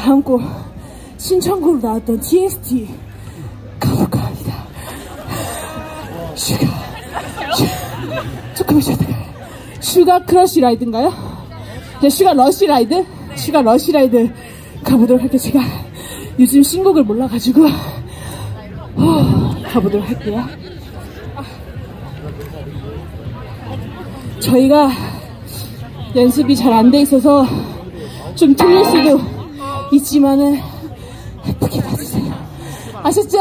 다음 곡 신청곡으로 나왔던 TXT 가볼까 합니다. Sugar su- 조금 쉬었다가 Sugar Crush Ride인가요? 네, Sugar Rush Ride? Sugar Rush Ride 가보도록 할게요. 제가 요즘 신곡을 몰라가지고 어, 가보도록 할게요. 저희가 연습이 잘 안 돼 있어서 좀 틀릴 수도 있지만은 예쁘게 봐주세요. 아셨죠?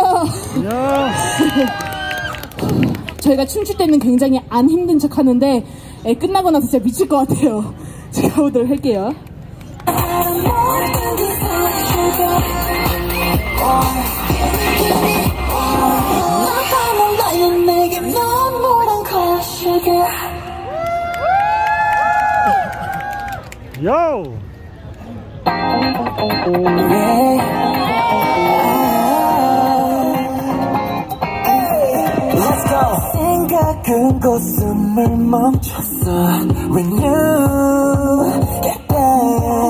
저희가 춤출 때는 굉장히 안 힘든 척 하는데 애 끝나고 나서 진짜 미칠 것 같아요. 제가 가보도록 할게요. Yo! Let's go 생각은 곧숨을 멈췄어 When you get back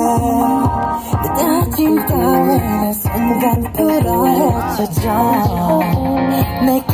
느닷짐 따위는 순간 불어헤쳐져 내게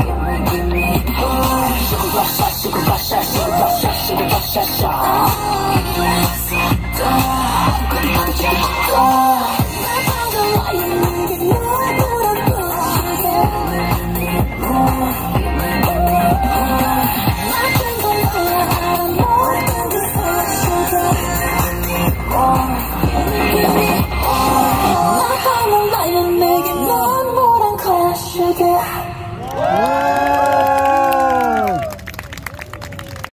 世界